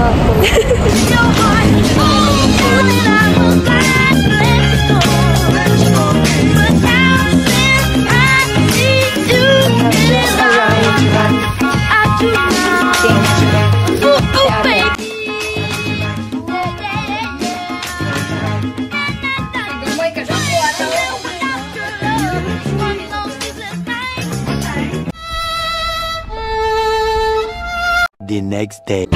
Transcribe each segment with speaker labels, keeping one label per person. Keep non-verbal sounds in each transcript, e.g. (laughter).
Speaker 1: up. (laughs) The next day.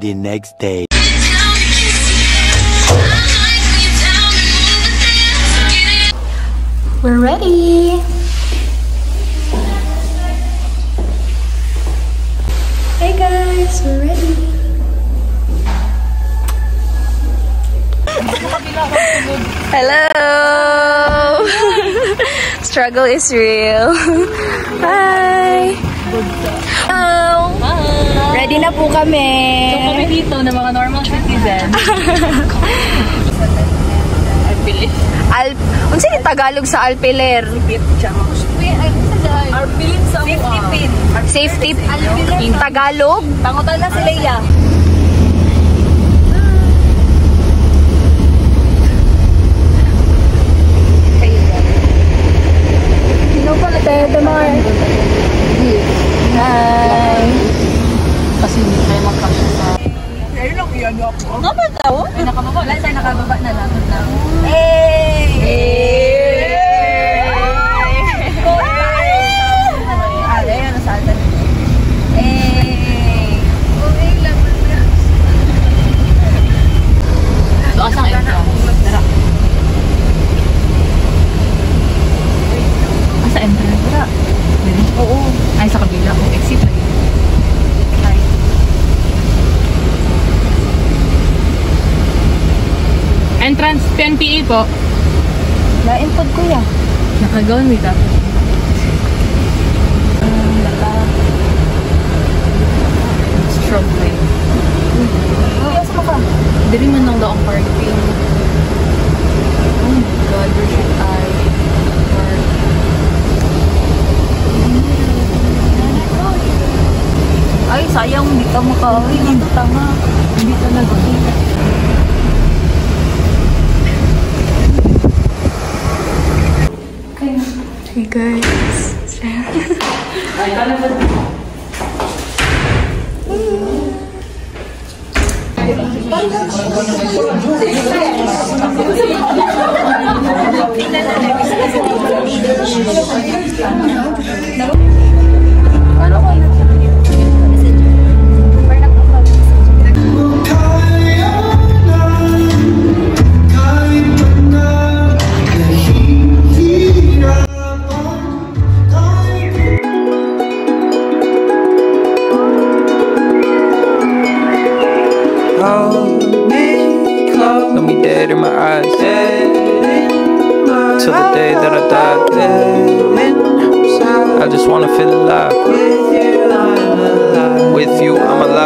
Speaker 1: The next day.
Speaker 2: We're ready. Hey guys, we're ready.
Speaker 3: Hello! (laughs) Struggle is real. (laughs) Hi! Hello! Ready na po kami.
Speaker 4: Kami dito na mga normal citizen. (laughs)
Speaker 3: Al Unsa ni Tagalog sa Alpiler?
Speaker 4: Our feeling sa Safety pin.
Speaker 3: Safety in Tagalog?
Speaker 4: Pangutan na si Leia. niyo ako. Kapag daw? Ay, nakamako. Lansa, nakababa na lang. Eh, Entrance 10 PE po.
Speaker 3: Lain pod kuya.
Speaker 4: Nakagawan way.
Speaker 3: Kuya, sa ka?
Speaker 4: Dili man lang daw ang parking. Oh my God, where should I park?
Speaker 3: Ay, sayang hindi ka makauwi ng tanga.
Speaker 4: Hindi.
Speaker 3: Hey
Speaker 5: Hold in my eyes. Till the day that I die. I just wanna feel alive. With you, I'm alive.